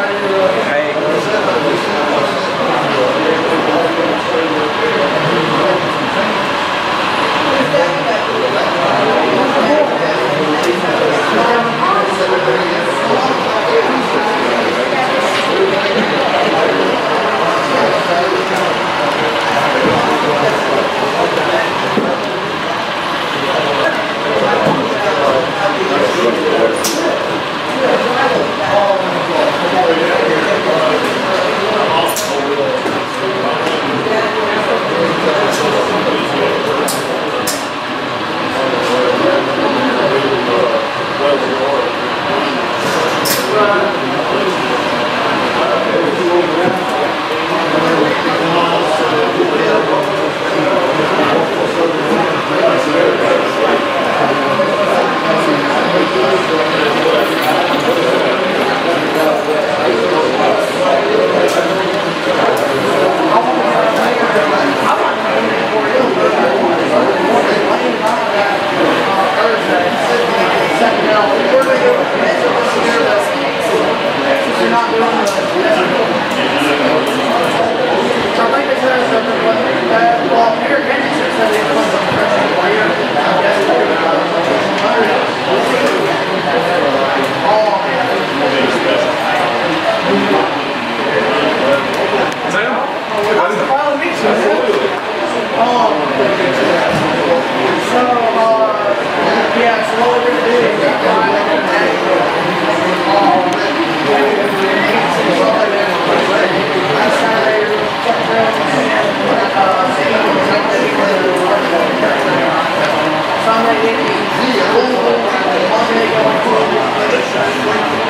started Obrigado. Hey,